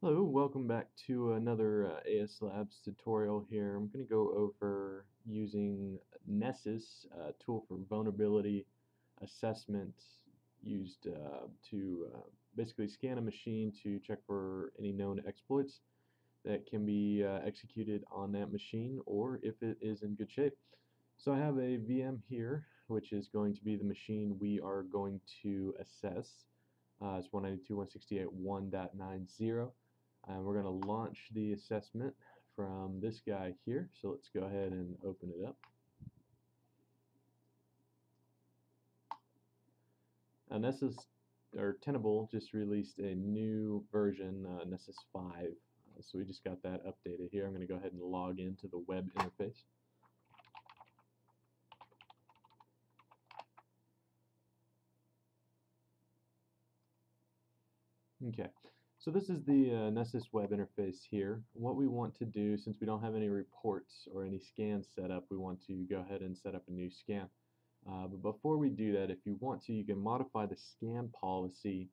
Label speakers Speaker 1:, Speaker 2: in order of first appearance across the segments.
Speaker 1: Hello, welcome back to another uh, AS Labs tutorial here. I'm going to go over using Nessus, a tool for vulnerability assessment used uh, to uh, basically scan a machine to check for any known exploits that can be uh, executed on that machine or if it is in good shape. So I have a VM here which is going to be the machine we are going to assess. Uh, it's 192.168.1.90 and we're going to launch the assessment from this guy here. So let's go ahead and open it up. And Nessus, or Tenable just released a new version, uh, Nessus 5. Uh, so we just got that updated here. I'm going to go ahead and log into the web interface. Okay, so this is the uh, Nessus web interface here. What we want to do, since we don't have any reports or any scans set up, we want to go ahead and set up a new scan. Uh, but before we do that, if you want to, you can modify the scan policy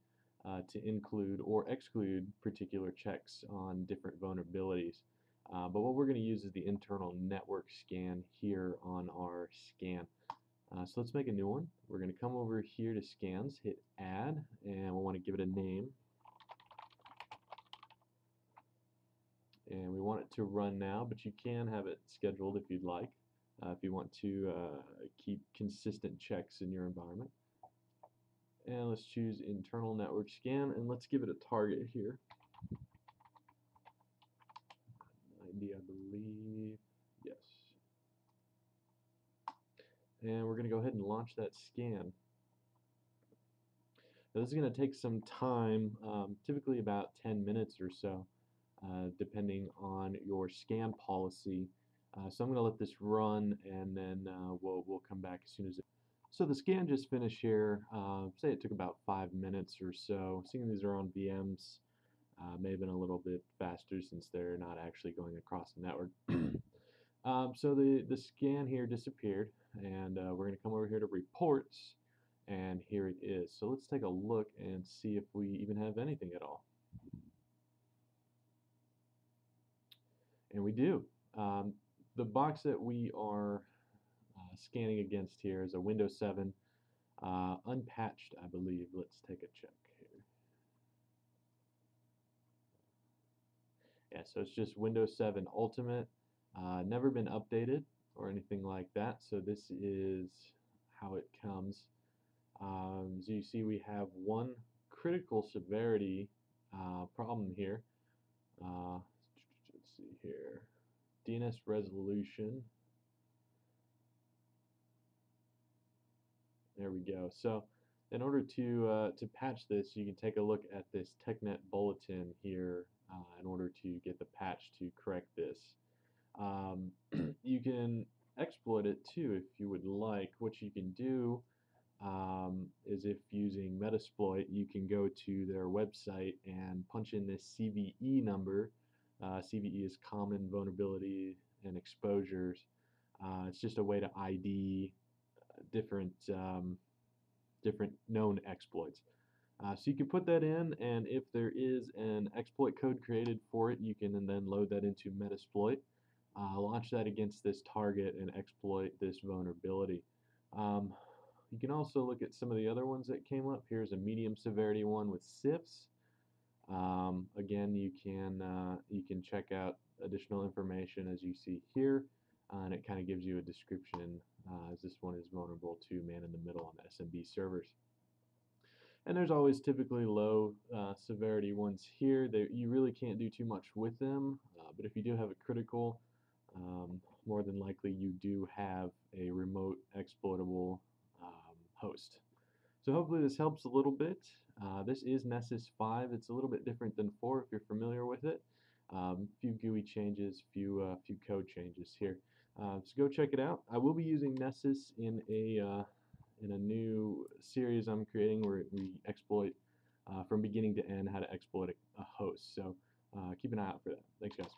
Speaker 1: uh, to include or exclude particular checks on different vulnerabilities. Uh, but what we're going to use is the internal network scan here on our scan. Uh, so let's make a new one. We're going to come over here to scans, hit add, and we want to give it a name. And we want it to run now but you can have it scheduled if you'd like uh, if you want to uh, keep consistent checks in your environment. And let's choose internal network scan and let's give it a target here. 90 I believe. Yes. And we're gonna go ahead and launch that scan. Now, this is going to take some time um, typically about 10 minutes or so uh, depending on your scan policy. Uh, so I'm going to let this run and then uh, we'll, we'll come back as soon as it. So the scan just finished here. Uh, say it took about five minutes or so. Seeing these are on VMs uh, may have been a little bit faster since they're not actually going across the network. um, so the, the scan here disappeared and we're going to come over here to reports and here it is. So let's take a look and see if we even have anything at all. And we do. Um, the box that we are uh, scanning against here is a Windows 7 uh, unpatched, I believe. Let's take a check here. Yeah, so it's just Windows 7 Ultimate. Uh, never been updated or anything like that. So this is how it comes. Um, as you see, we have one critical severity uh, problem here. Here, DNS resolution. There we go. So in order to uh, to patch this, you can take a look at this TechNet bulletin here uh, in order to get the patch to correct this. Um, you can exploit it too if you would like. What you can do um, is if using Metasploit, you can go to their website and punch in this CVE number uh, CVE is common vulnerability and exposures. Uh, it's just a way to ID uh, different um, different known exploits. Uh, so you can put that in, and if there is an exploit code created for it, you can then load that into Metasploit, uh, launch that against this target, and exploit this vulnerability. Um, you can also look at some of the other ones that came up. Here's a medium severity one with CIFS. Um, again, you can uh, you can check out additional information as you see here, uh, and it kind of gives you a description uh, as this one is vulnerable to man-in-the-middle on SMB servers. And there's always typically low uh, severity ones here. They, you really can't do too much with them, uh, but if you do have a critical, um, more than likely you do have a remote exploitable um, host. So hopefully this helps a little bit. Uh, this is Nessus 5. It's a little bit different than 4 if you're familiar with it. Um, few GUI changes, few uh, few code changes here. Uh, so go check it out. I will be using Nessus in a uh, in a new series I'm creating where we exploit uh, from beginning to end how to exploit a, a host. So uh, keep an eye out for that. Thanks, guys.